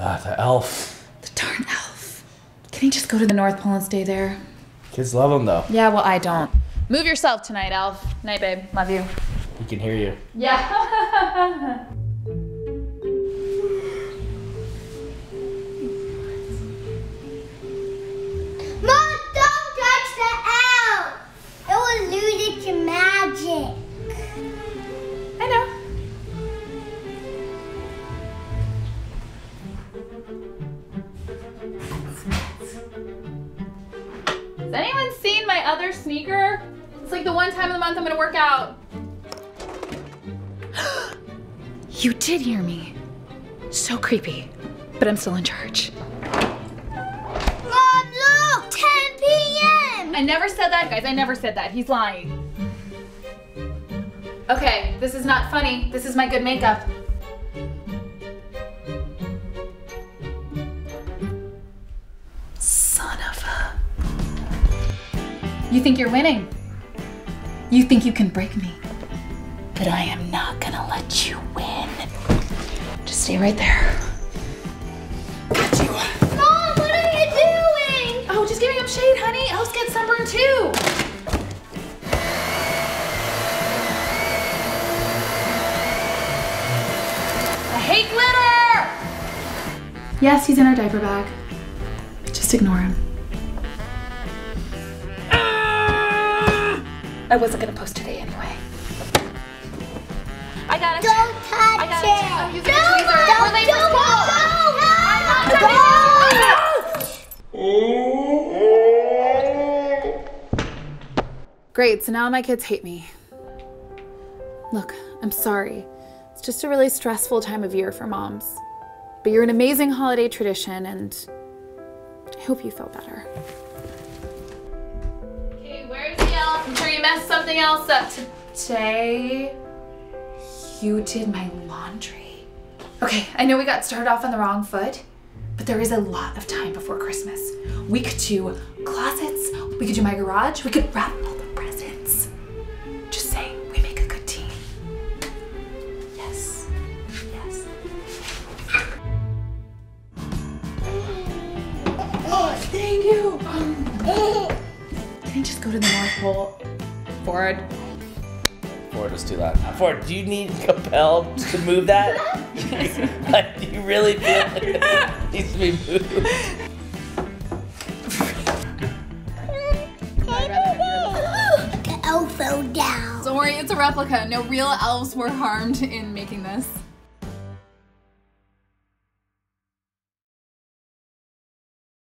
Ah, the elf. The darn elf. Can he just go to the North Pole and stay there? Kids love him though. Yeah, well, I don't. Move yourself tonight, elf. Night, babe. Love you. He can hear you. Yeah. Has anyone seen my other sneaker? It's like the one time of the month I'm gonna work out. you did hear me. So creepy. But I'm still in charge. Mom, look! 10 p.m. I never said that, guys. I never said that. He's lying. Okay, this is not funny. This is my good makeup. You think you're winning. You think you can break me. But I am not gonna let you win. Just stay right there. Got you. Mom, what are you doing? Oh, just giving him shade, honey. Elves get sunburned too. I hate glitter! Yes, he's in our diaper bag. Just ignore him. I wasn't gonna post today anyway. I got it. Don't touch I got it. it. I'm using a no, tweezer. don't, We're late for don't, school. Great, so now my kids hate me. Look, I'm sorry. It's just a really stressful time of year for moms. But you're an amazing holiday tradition, and I hope you feel better. Elf? I'm sure you messed something else up today. You did my laundry. Okay, I know we got started off on the wrong foot, but there is a lot of time before Christmas. We could do closets, we could do my garage, we could wrap all the presents. Just saying, we make a good team. Yes. Yes. Oh, thank you. Can you just go to the North Pole? Ford. Ford, let's do that. Ford, do you need compelled to move that? like, do you really feel like it needs to be moved? The elf fell down. Don't worry, it's a replica. No real elves were harmed in making this.